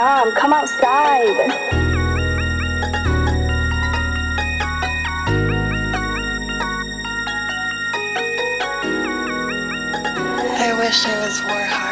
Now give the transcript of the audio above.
Come outside. I wish I was Warhol.